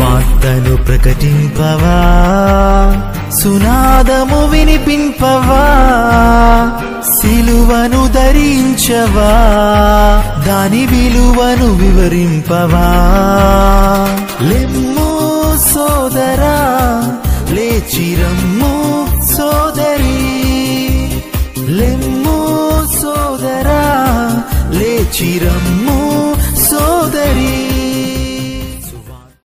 వార్తను ప్రకటింపవా? సునాదము వినిపింపవా? సిలువను ధరించవా? దాని విలువను వివరింపవా? లెమ్ము సోదరా లేచిరమ్ము సోదరి. లెమ్ము సోదరా లేచిరమ్ము